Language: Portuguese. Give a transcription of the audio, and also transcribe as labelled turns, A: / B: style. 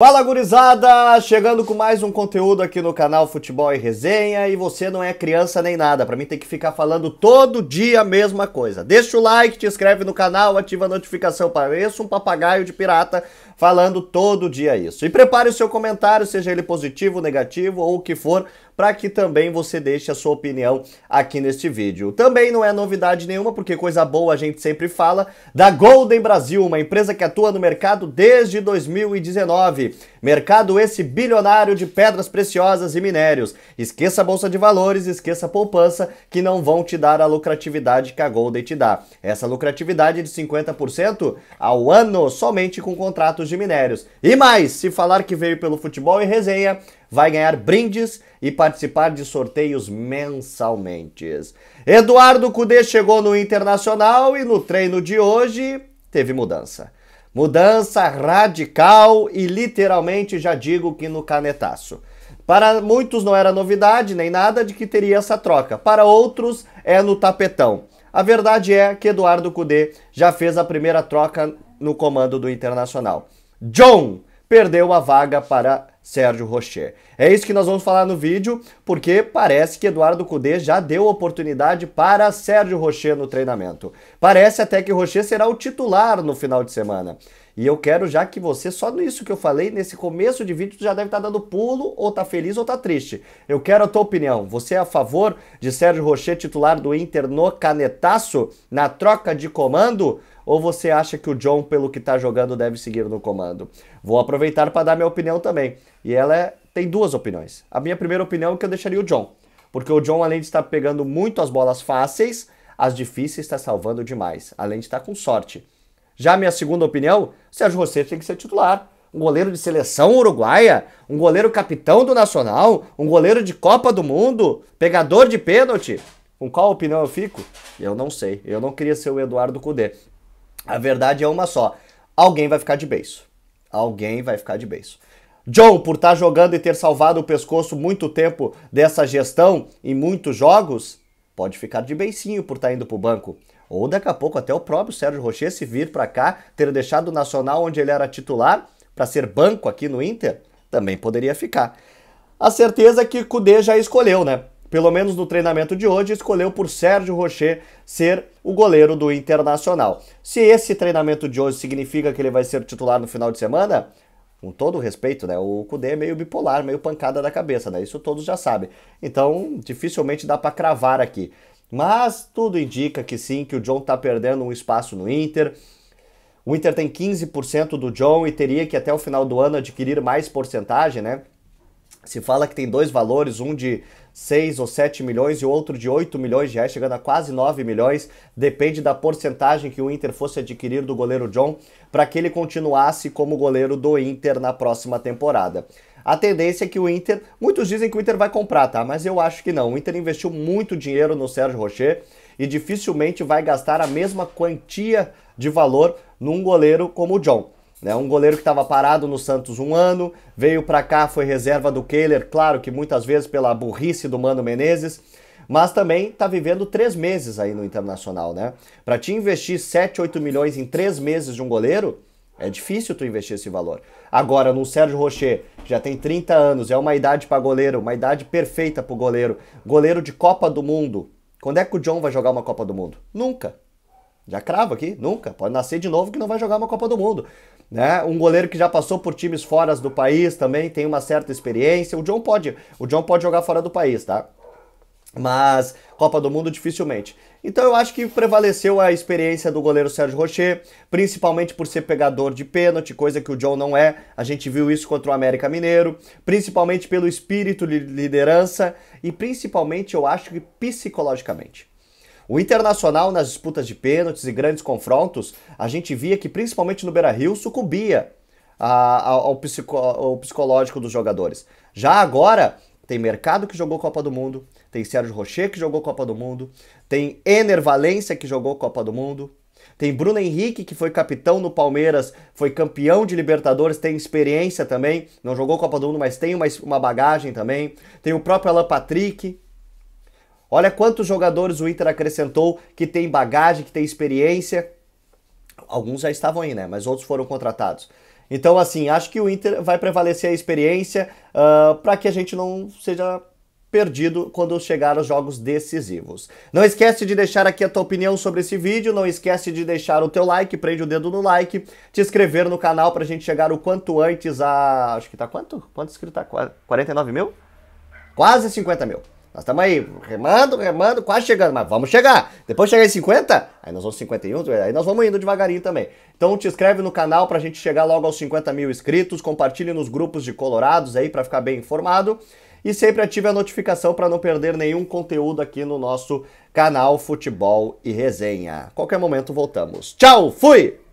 A: Fala gurizada, chegando com mais um conteúdo aqui no canal Futebol e Resenha e você não é criança nem nada, para mim tem que ficar falando todo dia a mesma coisa. Deixa o like, te inscreve no canal, ativa a notificação para isso, um papagaio de pirata falando todo dia isso. E prepare o seu comentário, seja ele positivo, negativo ou o que for, para que também você deixe a sua opinião aqui neste vídeo. Também não é novidade nenhuma, porque coisa boa a gente sempre fala, da Golden Brasil, uma empresa que atua no mercado desde 2019. Mercado esse bilionário de pedras preciosas e minérios. Esqueça a bolsa de valores, esqueça a poupança, que não vão te dar a lucratividade que a Golden te dá. Essa lucratividade de 50% ao ano, somente com contratos de minérios. E mais, se falar que veio pelo futebol e resenha, vai ganhar brindes e participar de sorteios mensalmente. Eduardo Cudê chegou no Internacional e no treino de hoje teve mudança. Mudança radical e literalmente já digo que no canetaço. Para muitos não era novidade nem nada de que teria essa troca. Para outros é no tapetão. A verdade é que Eduardo Cudê já fez a primeira troca no comando do Internacional. John perdeu a vaga para Sérgio Rocher. É isso que nós vamos falar no vídeo, porque parece que Eduardo Cudê já deu oportunidade para Sérgio Rocher no treinamento. Parece até que Rocher será o titular no final de semana. E eu quero já que você, só nisso que eu falei, nesse começo de vídeo, já deve estar dando pulo, ou tá feliz ou tá triste. Eu quero a tua opinião. Você é a favor de Sérgio Rocher titular do Inter no canetaço, na troca de comando? Ou você acha que o John, pelo que está jogando, deve seguir no comando? Vou aproveitar para dar minha opinião também. E ela é, tem duas opiniões. A minha primeira opinião é que eu deixaria o John. Porque o John, além de estar pegando muito as bolas fáceis, as difíceis está salvando demais. Além de estar com sorte. Já a minha segunda opinião, Sérgio Rossetti tem que ser titular. Um goleiro de seleção uruguaia, um goleiro capitão do Nacional, um goleiro de Copa do Mundo, pegador de pênalti. Com qual opinião eu fico? Eu não sei. Eu não queria ser o Eduardo Cudê. A verdade é uma só. Alguém vai ficar de beiço. Alguém vai ficar de beiço. John, por estar tá jogando e ter salvado o pescoço muito tempo dessa gestão em muitos jogos, pode ficar de beicinho por estar tá indo para o banco. Ou daqui a pouco até o próprio Sérgio Rocher se vir para cá, ter deixado o Nacional onde ele era titular para ser banco aqui no Inter, também poderia ficar. A certeza é que Cudê já escolheu, né? Pelo menos no treinamento de hoje, escolheu por Sérgio Rocher ser o goleiro do Internacional. Se esse treinamento de hoje significa que ele vai ser titular no final de semana, com todo respeito, né? O Cudê é meio bipolar, meio pancada da cabeça, né? Isso todos já sabem. Então, dificilmente dá para cravar aqui. Mas tudo indica que sim, que o John tá perdendo um espaço no Inter. O Inter tem 15% do John e teria que até o final do ano adquirir mais porcentagem, né? Se fala que tem dois valores, um de 6 ou 7 milhões e outro de 8 milhões de reais, chegando a quase 9 milhões. Depende da porcentagem que o Inter fosse adquirir do goleiro John para que ele continuasse como goleiro do Inter na próxima temporada. A tendência é que o Inter, muitos dizem que o Inter vai comprar, tá? Mas eu acho que não. O Inter investiu muito dinheiro no Sérgio Rocher e dificilmente vai gastar a mesma quantia de valor num goleiro como o John. Né? Um goleiro que estava parado no Santos um ano, veio para cá, foi reserva do Kehler, claro que muitas vezes pela burrice do Mano Menezes, mas também está vivendo três meses aí no Internacional, né? Para te investir 7, 8 milhões em três meses de um goleiro, é difícil tu investir esse valor. Agora, no Sérgio Rocher, já tem 30 anos, é uma idade para goleiro, uma idade perfeita para goleiro, goleiro de Copa do Mundo. Quando é que o John vai jogar uma Copa do Mundo? Nunca. Já cravo aqui, nunca. Pode nascer de novo que não vai jogar uma Copa do Mundo. Né? Um goleiro que já passou por times fora do país também, tem uma certa experiência. O John pode, o John pode jogar fora do país, tá? Mas Copa do Mundo dificilmente. Então eu acho que prevaleceu a experiência do goleiro Sérgio Rocher, principalmente por ser pegador de pênalti, coisa que o John não é. A gente viu isso contra o América Mineiro, principalmente pelo espírito de liderança e principalmente eu acho que psicologicamente. O Internacional, nas disputas de pênaltis e grandes confrontos, a gente via que, principalmente no Beira Rio, sucumbia ao, psico, ao psicológico dos jogadores. Já agora, tem Mercado que jogou Copa do Mundo, tem Sérgio Rocher que jogou Copa do Mundo, tem Ener Valência que jogou Copa do Mundo, tem Bruno Henrique que foi capitão no Palmeiras, foi campeão de Libertadores, tem experiência também, não jogou Copa do Mundo, mas tem uma, uma bagagem também. Tem o próprio Alan Patrick, Olha quantos jogadores o Inter acrescentou que tem bagagem, que tem experiência. Alguns já estavam aí, né? Mas outros foram contratados. Então, assim, acho que o Inter vai prevalecer a experiência uh, para que a gente não seja perdido quando chegar os jogos decisivos. Não esquece de deixar aqui a tua opinião sobre esse vídeo, não esquece de deixar o teu like, prende o dedo no like, te inscrever no canal pra gente chegar o quanto antes a... acho que tá quanto? Quanto inscrito tá? 49 mil? Quase 50 mil. Nós estamos aí remando, remando, quase chegando, mas vamos chegar. Depois chegar em 50, aí nós vamos 51, aí nós vamos indo devagarinho também. Então te inscreve no canal pra gente chegar logo aos 50 mil inscritos, compartilhe nos grupos de colorados aí para ficar bem informado e sempre ative a notificação para não perder nenhum conteúdo aqui no nosso canal Futebol e Resenha. Qualquer momento voltamos. Tchau, fui!